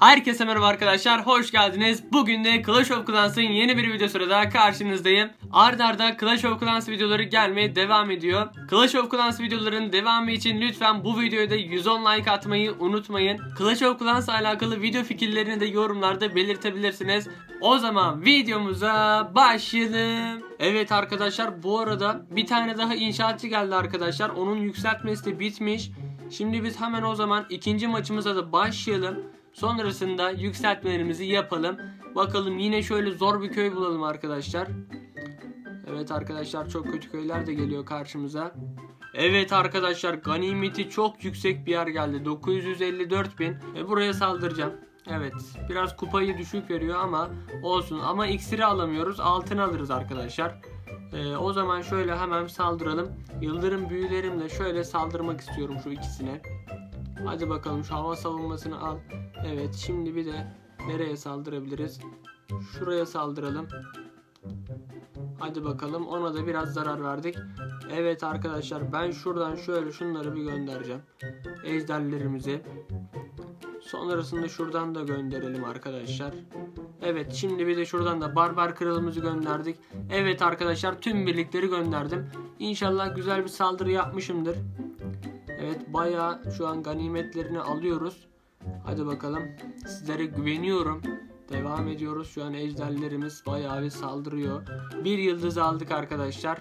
Herkese merhaba arkadaşlar, hoş geldiniz. Bugün de Clash of Clans'ın yeni bir videosuyla daha karşınızdayım. Ard arda Clash of Clans videoları gelmeye devam ediyor. Clash of Clans videoların devamı için lütfen bu videoya da 110 like atmayı unutmayın. Clash of Clans alakalı video fikirlerini de yorumlarda belirtebilirsiniz. O zaman videomuza başlayalım. Evet arkadaşlar bu arada bir tane daha inşaatçı geldi arkadaşlar. Onun yükseltmesi de bitmiş. Şimdi biz hemen o zaman ikinci maçımıza da başlayalım. Sonrasında yükseltmelerimizi yapalım. Bakalım yine şöyle zor bir köy bulalım arkadaşlar. Evet arkadaşlar çok kötü köyler de geliyor karşımıza. Evet arkadaşlar ganimeti çok yüksek bir yer geldi. 954 bin. E, buraya saldıracağım. Evet biraz kupayı düşük veriyor ama olsun. Ama iksiri alamıyoruz. Altın alırız arkadaşlar. E, o zaman şöyle hemen saldıralım. Yıldırım büyülerimle şöyle saldırmak istiyorum şu ikisine. Hadi bakalım şu hava savunmasını al. Evet şimdi bir de nereye saldırabiliriz? Şuraya saldıralım. Hadi bakalım ona da biraz zarar verdik. Evet arkadaşlar ben şuradan şöyle şunları bir göndereceğim. Ejderlerimizi. Sonrasında şuradan da gönderelim arkadaşlar. Evet şimdi bir de şuradan da barbar kralımızı gönderdik. Evet arkadaşlar tüm birlikleri gönderdim. İnşallah güzel bir saldırı yapmışımdır. Evet bayağı şu an ganimetlerini alıyoruz. Hadi bakalım. Sizlere güveniyorum. Devam ediyoruz. Şu an ejderlerimiz bayağı bir saldırıyor. Bir yıldız aldık arkadaşlar.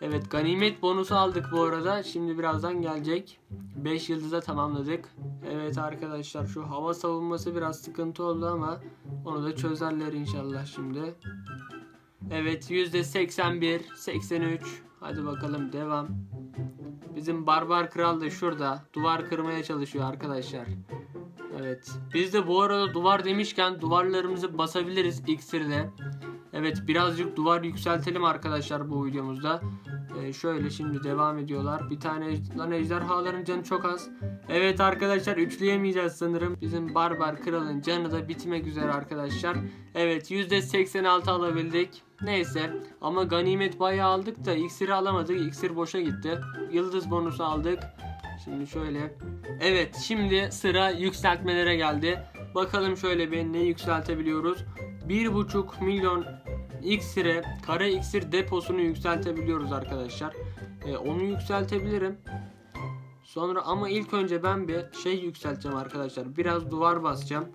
Evet ganimet bonusu aldık bu arada. Şimdi birazdan gelecek. 5 yıldıza tamamladık. Evet arkadaşlar şu hava savunması biraz sıkıntı oldu ama onu da çözerler inşallah şimdi. Evet %81, 83. Hadi bakalım devam. Bizim barbar kral da şurada duvar kırmaya çalışıyor arkadaşlar. Evet. Biz de bu arada duvar demişken duvarlarımızı basabiliriz iksirle. Evet birazcık duvar yükseltelim arkadaşlar bu videomuzda. Ee, şöyle şimdi devam ediyorlar. Bir tane lan ejderhaların canı çok az. Evet arkadaşlar üçleyemeyeceğiz sanırım. Bizim barbar kralın canı da bitmek üzere arkadaşlar. Evet %86 alabildik. Neyse ama ganimet bayağı aldık da iksiri alamadık. İksir boşa gitti. Yıldız bonusu aldık. Şimdi şöyle. Evet şimdi sıra yükseltmelere geldi. Bakalım şöyle bir ne yükseltebiliyoruz. 1.5 milyon iksire kara iksir deposunu yükseltebiliyoruz arkadaşlar. Ee, onu yükseltebilirim. Sonra ama ilk önce ben bir şey yükselteceğim arkadaşlar. Biraz duvar basacağım.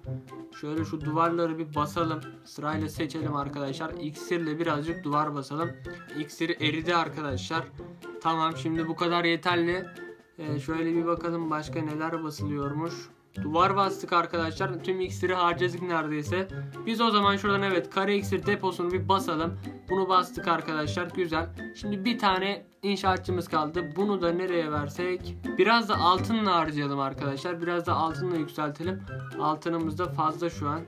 Şöyle şu duvarları bir basalım. Sırayla seçelim arkadaşlar. İksirle birazcık duvar basalım. İksir eridi arkadaşlar. Tamam şimdi bu kadar yeterli. Ee, şöyle bir bakalım başka neler basılıyormuş. Duvar bastık arkadaşlar. Tüm iksiri harcadık neredeyse. Biz o zaman şuradan evet kare iksir deposunu bir basalım. Bunu bastık arkadaşlar. Güzel. Şimdi bir tane inşaatçımız kaldı. Bunu da nereye versek? Biraz da altınla harcayalım arkadaşlar. Biraz da altınla yükseltelim. Altınımız da fazla şu an.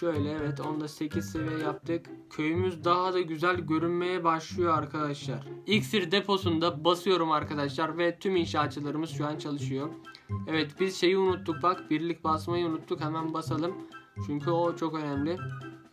Şöyle evet onda 8 seviye yaptık. Köyümüz daha da güzel görünmeye başlıyor arkadaşlar. İksir deposunda basıyorum arkadaşlar ve tüm inşaatçılarımız şu an çalışıyor. Evet biz şeyi unuttuk bak birlik basmayı unuttuk hemen basalım. Çünkü o çok önemli.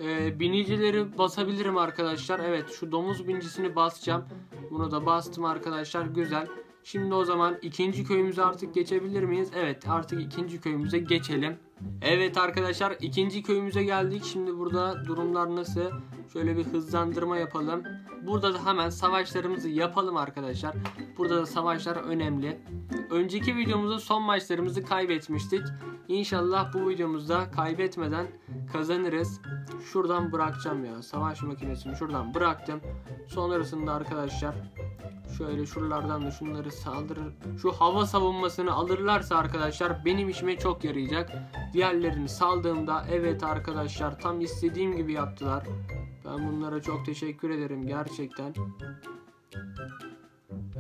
Ee, binicileri basabilirim arkadaşlar. Evet şu domuz bincisini basacağım. Bunu da bastım arkadaşlar güzel. Şimdi o zaman ikinci köyümüze artık geçebilir miyiz? Evet artık ikinci köyümüze geçelim. Evet arkadaşlar ikinci köyümüze geldik. Şimdi burada durumlar nasıl? Şöyle bir hızlandırma yapalım. Burada da hemen savaşlarımızı yapalım arkadaşlar. Burada da savaşlar önemli. Önceki videomuzda son maçlarımızı kaybetmiştik. İnşallah bu videomuzda kaybetmeden kazanırız. Şuradan bırakacağım ya. Savaş makinesini şuradan bıraktım. Sonrasında arkadaşlar şöyle şuralardan da şunları saldırır. Şu hava savunmasını alırlarsa arkadaşlar benim işime çok yarayacak. Diğerlerini saldığımda evet arkadaşlar tam istediğim gibi yaptılar. Ben bunlara çok teşekkür ederim gerçekten.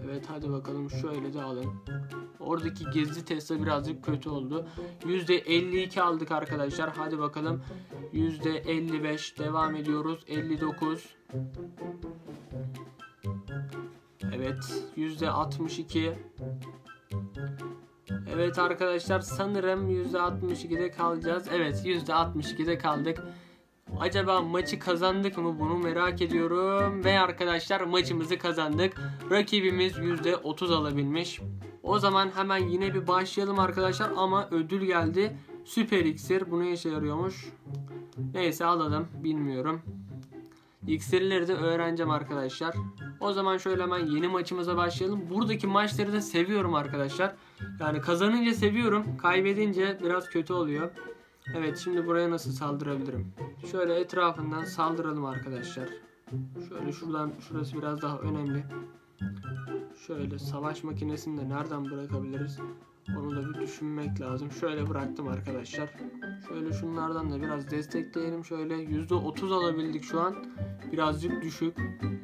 Evet hadi bakalım şöyle de alın. Oradaki gizli Tesla birazcık kötü oldu. %52 aldık arkadaşlar. Hadi bakalım. %55 devam ediyoruz. 59 Evet %62 Evet arkadaşlar sanırım %62'de kalacağız. Evet %62'de kaldık. Acaba maçı kazandık mı bunu merak ediyorum. Ve arkadaşlar maçımızı kazandık. Rakibimiz %30 alabilmiş. O zaman hemen yine bir başlayalım arkadaşlar ama ödül geldi. Süper iksir. Bu ne işe yarıyormuş? Neyse alalım. Bilmiyorum. İksirleri de öğreneceğim arkadaşlar. O zaman şöyle hemen yeni maçımıza başlayalım. Buradaki maçları da seviyorum arkadaşlar. Yani kazanınca seviyorum. Kaybedince biraz kötü oluyor. Evet şimdi buraya nasıl saldırabilirim? Şöyle etrafından saldıralım arkadaşlar. Şöyle şuradan şurası biraz daha önemli. Şöyle savaş makinesini de nereden bırakabiliriz? Onu da bir düşünmek lazım. Şöyle bıraktım arkadaşlar. Şöyle şunlardan da biraz destekleyelim. Şöyle %30 alabildik şu an. Birazcık düşük.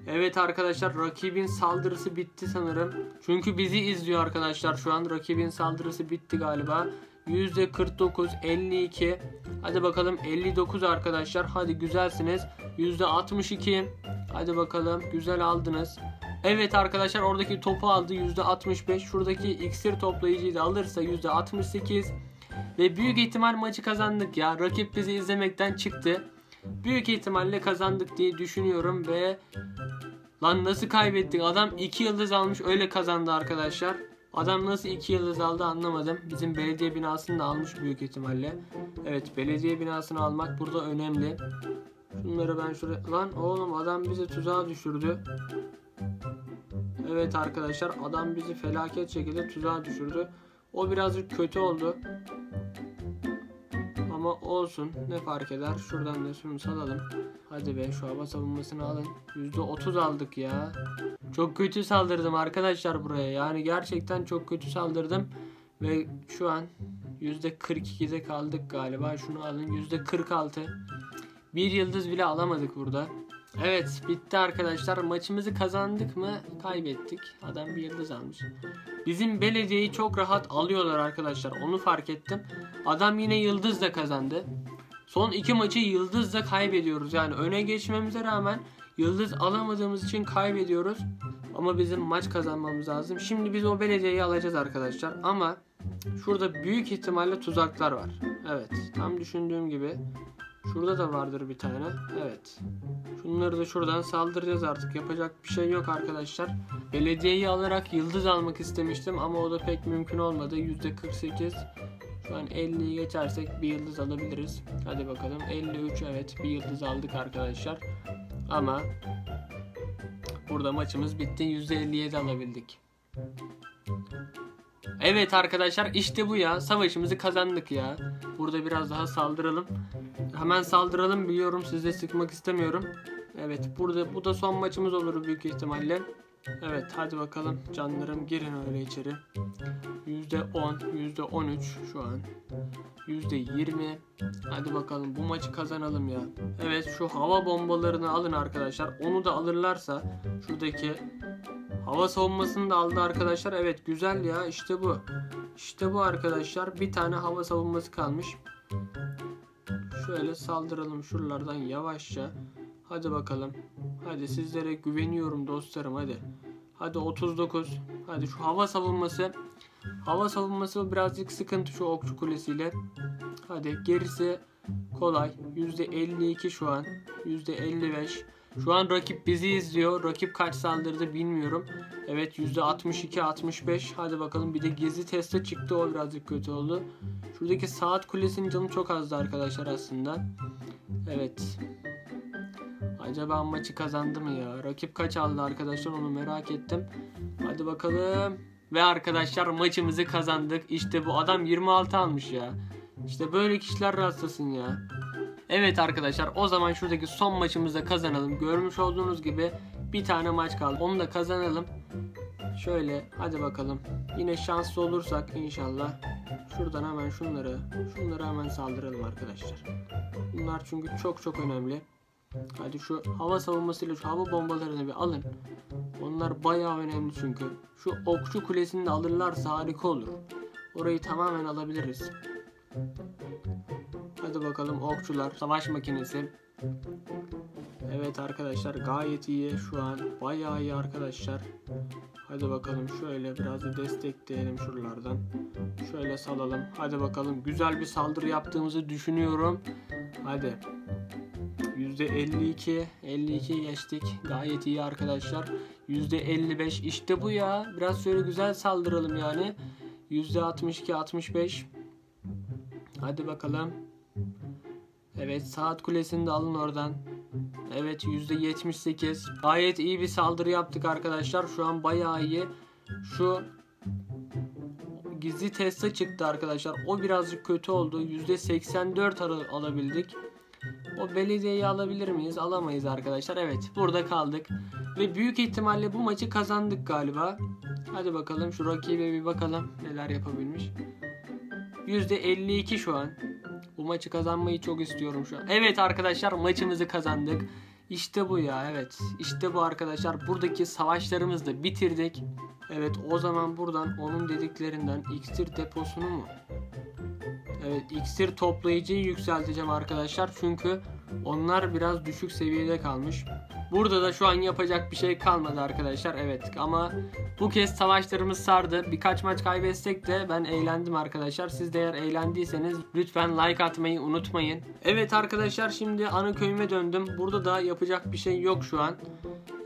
Evet arkadaşlar rakibin saldırısı bitti sanırım. Çünkü bizi izliyor arkadaşlar şu an. Rakibin saldırısı bitti galiba. %49, 52. Hadi bakalım 59 arkadaşlar. Hadi güzelsiniz. %62. Hadi bakalım güzel aldınız. Evet arkadaşlar oradaki topu aldı %65. Şuradaki iksir toplayıcıyı da alırsa %68. Ve büyük ihtimal maçı kazandık ya. Rakip bizi izlemekten çıktı. Büyük ihtimalle kazandık diye düşünüyorum ve lan nasıl kaybettik? Adam 2 yıldız almış öyle kazandı arkadaşlar. Adam nasıl 2 yıldız aldı anlamadım. Bizim belediye binasını da almış büyük ihtimalle. Evet belediye binasını almak burada önemli. Şunları ben şuraya... Lan oğlum adam bizi tuzağa düşürdü. Evet arkadaşlar adam bizi felaket şekilde tuzağa düşürdü. O birazcık kötü oldu. Ama olsun ne fark eder. Şuradan da şunu salalım. Hadi be şu hava savunmasını alın. %30 aldık ya. Çok kötü saldırdım arkadaşlar buraya. Yani gerçekten çok kötü saldırdım. Ve şu an %42'de kaldık galiba. Şunu alın %46. Bir yıldız bile alamadık burada. Evet bitti arkadaşlar. Maçımızı kazandık mı? Kaybettik. Adam bir yıldız almış. Bizim belediyeyi çok rahat alıyorlar arkadaşlar. Onu fark ettim. Adam yine yıldızla kazandı. Son iki maçı yıldızla kaybediyoruz. Yani öne geçmemize rağmen yıldız alamadığımız için kaybediyoruz. Ama bizim maç kazanmamız lazım. Şimdi biz o belediyeyi alacağız arkadaşlar. Ama şurada büyük ihtimalle tuzaklar var. Evet tam düşündüğüm gibi. Şurada da vardır bir tane. Evet. Şunları da şuradan saldıracağız artık. Yapacak bir şey yok arkadaşlar. Belediyeyi alarak yıldız almak istemiştim ama o da pek mümkün olmadı. %48. Şu an 50'yi geçersek bir yıldız alabiliriz. Hadi bakalım. 53 evet bir yıldız aldık arkadaşlar. Ama burada maçımız bitti. %57 alabildik. Evet arkadaşlar işte bu ya. Savaşımızı kazandık ya. Burada biraz daha saldıralım. Hemen saldıralım biliyorum size sıkmak istemiyorum. Evet burada bu da son maçımız olur büyük ihtimalle. Evet hadi bakalım canlarım girin öyle içeri. %10, %13 şu an. %20. Hadi bakalım bu maçı kazanalım ya. Evet şu hava bombalarını alın arkadaşlar. Onu da alırlarsa şuradaki hava savunmasını da aldı arkadaşlar. Evet güzel ya işte bu. İşte bu arkadaşlar. Bir tane hava savunması kalmış. Şöyle saldıralım şuralardan yavaşça. Hadi bakalım. Hadi sizlere güveniyorum dostlarım hadi. Hadi 39. Hadi şu hava savunması. Hava savunması birazcık sıkıntı şu okçu kulesiyle. Hadi gerisi kolay. %52 şu an. %55. Şu an rakip bizi izliyor. Rakip kaç saldırdı bilmiyorum. Evet %62 65. Hadi bakalım bir de gezi testi çıktı. O birazcık kötü oldu. Şuradaki saat kulesinin canı çok azdı arkadaşlar aslında. Evet. Acaba maçı kazandı mı ya? Rakip kaç aldı arkadaşlar onu merak ettim. Hadi bakalım. Ve arkadaşlar maçımızı kazandık. İşte bu adam 26 almış ya. İşte böyle kişiler rastlasın ya. Evet arkadaşlar o zaman şuradaki son maçımızda kazanalım. Görmüş olduğunuz gibi bir tane maç kaldı. Onu da kazanalım. Şöyle hadi bakalım. Yine şanslı olursak inşallah. Şuradan hemen şunları, şunları hemen saldıralım arkadaşlar. Bunlar çünkü çok çok önemli. Hadi şu hava savunmasıyla şu hava bombalarını bir alın. Onlar bayağı önemli çünkü. Şu okçu kulesini de alırlarsa harika olur. Orayı tamamen alabiliriz. Hadi bakalım okçular, savaş makinesi. Evet arkadaşlar gayet iyi şu an. Bayağı iyi arkadaşlar. Hadi bakalım şöyle biraz da destekleyelim şuralardan. Şöyle salalım. Hadi bakalım güzel bir saldırı yaptığımızı düşünüyorum. Hadi. %52 52 geçtik. Gayet iyi arkadaşlar. %55 işte bu ya. Biraz şöyle güzel saldıralım yani. %62 65 Hadi bakalım. Evet saat kulesini de alın oradan. Evet %78. Gayet iyi bir saldırı yaptık arkadaşlar. Şu an bayağı iyi. Şu gizli teste çıktı arkadaşlar. O birazcık kötü oldu. %84 al- alabildik. O belediyeyi alabilir miyiz? Alamayız arkadaşlar. Evet burada kaldık. Ve büyük ihtimalle bu maçı kazandık galiba. Hadi bakalım şu rakibe bir bakalım neler yapabilmiş. %52 şu an. Bu maçı kazanmayı çok istiyorum şu an. Evet arkadaşlar maçımızı kazandık. İşte bu ya evet. İşte bu arkadaşlar. Buradaki savaşlarımızı da bitirdik. Evet o zaman buradan onun dediklerinden iksir deposunu mu? Evet iksir toplayıcıyı yükselteceğim arkadaşlar. Çünkü onlar biraz düşük seviyede kalmış. Burada da şu an yapacak bir şey kalmadı arkadaşlar. Evet ama bu kez savaşlarımız sardı. Birkaç maç kaybetsek de ben eğlendim arkadaşlar. Siz de eğer eğlendiyseniz lütfen like atmayı unutmayın. Evet arkadaşlar şimdi ana köyüme döndüm. Burada da yapacak bir şey yok şu an.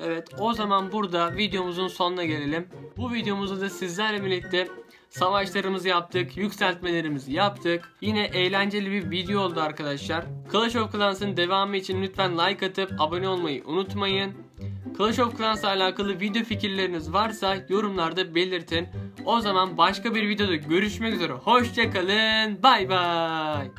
Evet o zaman burada videomuzun sonuna gelelim. Bu videomuzda da sizlerle birlikte savaşlarımızı yaptık, yükseltmelerimizi yaptık. Yine eğlenceli bir video oldu arkadaşlar. Clash of Clans'ın devamı için lütfen like atıp abone olmayı unutmayın. Clash of Clans'la alakalı video fikirleriniz varsa yorumlarda belirtin. O zaman başka bir videoda görüşmek üzere. Hoşçakalın. Bay bay.